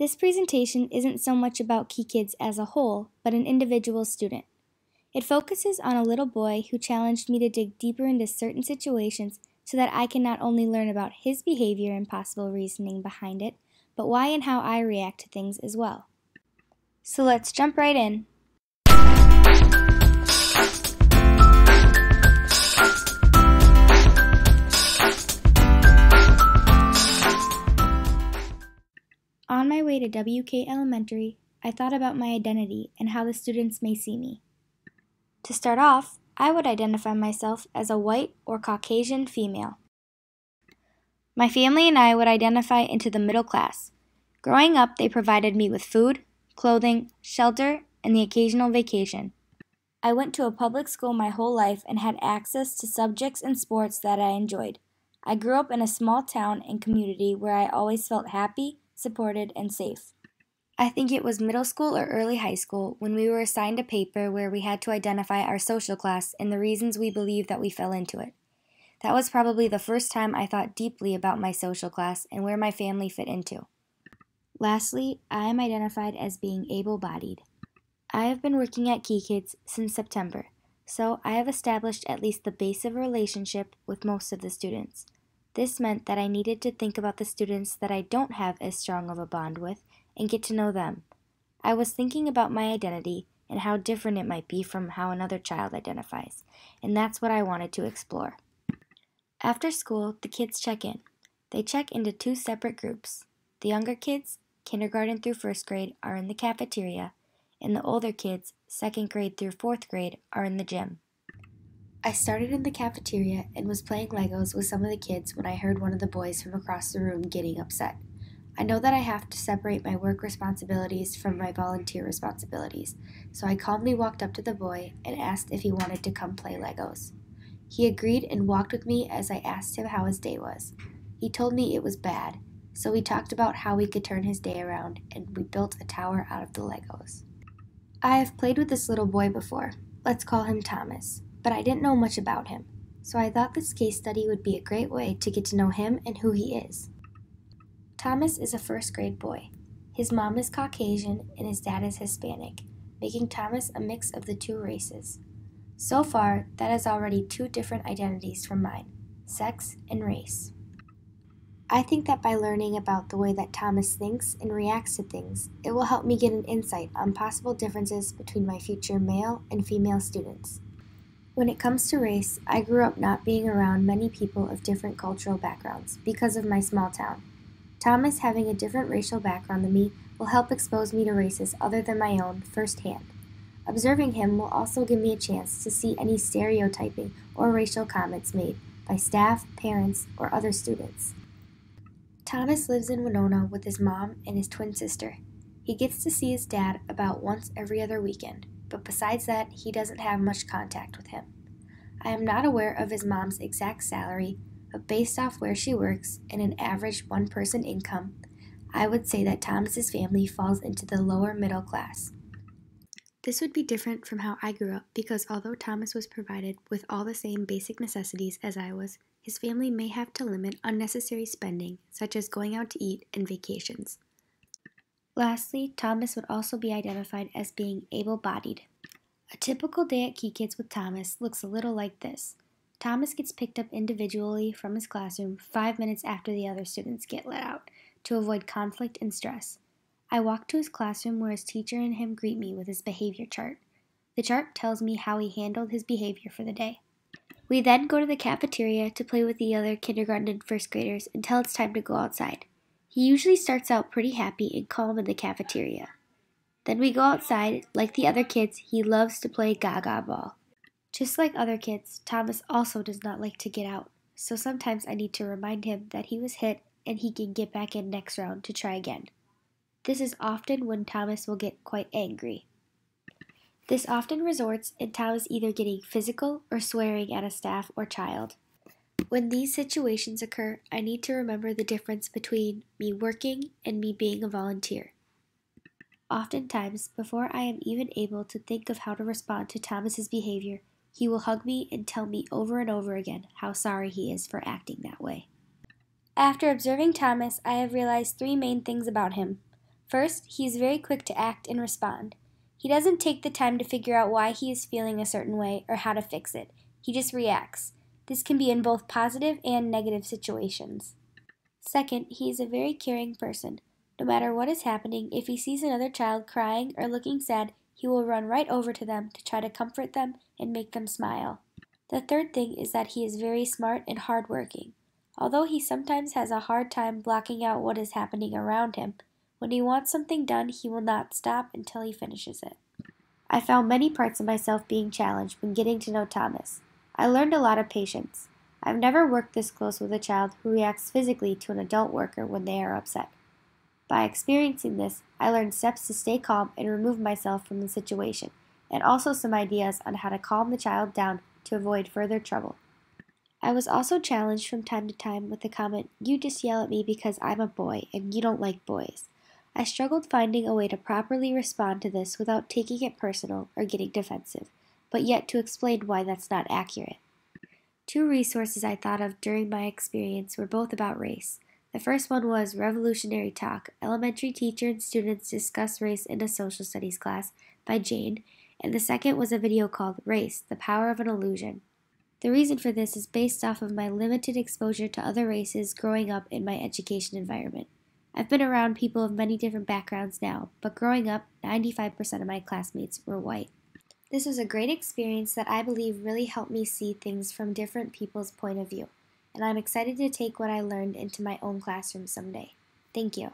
This presentation isn't so much about Key Kids as a whole, but an individual student. It focuses on a little boy who challenged me to dig deeper into certain situations so that I can not only learn about his behavior and possible reasoning behind it, but why and how I react to things as well. So let's jump right in. To WK Elementary, I thought about my identity and how the students may see me. To start off, I would identify myself as a white or Caucasian female. My family and I would identify into the middle class. Growing up, they provided me with food, clothing, shelter, and the occasional vacation. I went to a public school my whole life and had access to subjects and sports that I enjoyed. I grew up in a small town and community where I always felt happy, supported, and safe. I think it was middle school or early high school when we were assigned a paper where we had to identify our social class and the reasons we believe that we fell into it. That was probably the first time I thought deeply about my social class and where my family fit into. Lastly, I am identified as being able bodied. I have been working at Key Kids since September, so I have established at least the base of a relationship with most of the students. This meant that I needed to think about the students that I don't have as strong of a bond with and get to know them. I was thinking about my identity and how different it might be from how another child identifies, and that's what I wanted to explore. After school, the kids check in. They check into two separate groups. The younger kids, kindergarten through first grade, are in the cafeteria, and the older kids, second grade through fourth grade, are in the gym. I started in the cafeteria and was playing Legos with some of the kids when I heard one of the boys from across the room getting upset. I know that I have to separate my work responsibilities from my volunteer responsibilities, so I calmly walked up to the boy and asked if he wanted to come play Legos. He agreed and walked with me as I asked him how his day was. He told me it was bad, so we talked about how we could turn his day around and we built a tower out of the Legos. I have played with this little boy before. Let's call him Thomas, but I didn't know much about him, so I thought this case study would be a great way to get to know him and who he is. Thomas is a first grade boy. His mom is Caucasian and his dad is Hispanic, making Thomas a mix of the two races. So far, that is already two different identities from mine sex and race. I think that by learning about the way that Thomas thinks and reacts to things, it will help me get an insight on possible differences between my future male and female students. When it comes to race, I grew up not being around many people of different cultural backgrounds because of my small town. Thomas having a different racial background than me will help expose me to races other than my own firsthand. Observing him will also give me a chance to see any stereotyping or racial comments made by staff, parents, or other students. Thomas lives in Winona with his mom and his twin sister. He gets to see his dad about once every other weekend, but besides that, he doesn't have much contact with him. I am not aware of his mom's exact salary but based off where she works and an average one person income, I would say that Thomas's family falls into the lower middle class. This would be different from how I grew up because although Thomas was provided with all the same basic necessities as I was, his family may have to limit unnecessary spending, such as going out to eat and vacations. Lastly, Thomas would also be identified as being able bodied. A typical day at Key Kids with Thomas looks a little like this. Thomas gets picked up individually from his classroom five minutes after the other students get let out to avoid conflict and stress. I walk to his classroom where his teacher and him greet me with his behavior chart. The chart tells me how he handled his behavior for the day. We then go to the cafeteria to play with the other kindergarten and first graders until it's time to go outside. He usually starts out pretty happy and calm in the cafeteria. Then we go outside. Like the other kids, he loves to play gaga ball. Just like other kids, Thomas also does not like to get out, so sometimes I need to remind him that he was hit and he can get back in next round to try again. This is often when Thomas will get quite angry. This often resorts in Thomas either getting physical or swearing at a staff or child. When these situations occur, I need to remember the difference between me working and me being a volunteer. Oftentimes, before I am even able to think of how to respond to Thomas's behavior, he will hug me and tell me over and over again how sorry he is for acting that way. After observing Thomas, I have realized three main things about him. First, he is very quick to act and respond. He doesn't take the time to figure out why he is feeling a certain way or how to fix it. He just reacts. This can be in both positive and negative situations. Second, he is a very caring person. No matter what is happening, if he sees another child crying or looking sad, he will run right over to them to try to comfort them and make them smile. The third thing is that he is very smart and hardworking. Although he sometimes has a hard time blocking out what is happening around him, when he wants something done, he will not stop until he finishes it. I found many parts of myself being challenged when getting to know Thomas. I learned a lot of patience. I've never worked this close with a child who reacts physically to an adult worker when they are upset. By experiencing this, I learned steps to stay calm and remove myself from the situation, and also some ideas on how to calm the child down to avoid further trouble. I was also challenged from time to time with the comment, You just yell at me because I'm a boy and you don't like boys. I struggled finding a way to properly respond to this without taking it personal or getting defensive, but yet to explain why that's not accurate. Two resources I thought of during my experience were both about race. The first one was Revolutionary Talk Elementary Teacher and Students Discuss Race in a Social Studies Class by Jane, and the second was a video called Race The Power of an Illusion. The reason for this is based off of my limited exposure to other races growing up in my education environment. I've been around people of many different backgrounds now, but growing up, 95% of my classmates were white. This was a great experience that I believe really helped me see things from different people's point of view, and I'm excited to take what I learned into my own classroom someday. Thank you.